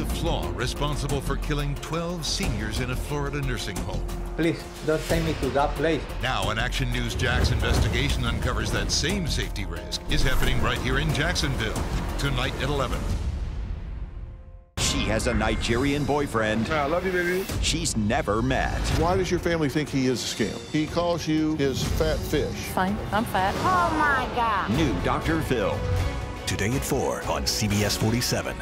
a flaw responsible for killing 12 seniors in a Florida nursing home. Please, don't send me to that place. Now, an Action News Jax investigation uncovers that same safety risk is happening right here in Jacksonville. Tonight at 11. She has a Nigerian boyfriend. I love you, baby. She's never met. Why does your family think he is a scam? He calls you his fat fish. Fine, I'm fat. Oh my God. New Dr. Phil. Today at 4 on CBS 47.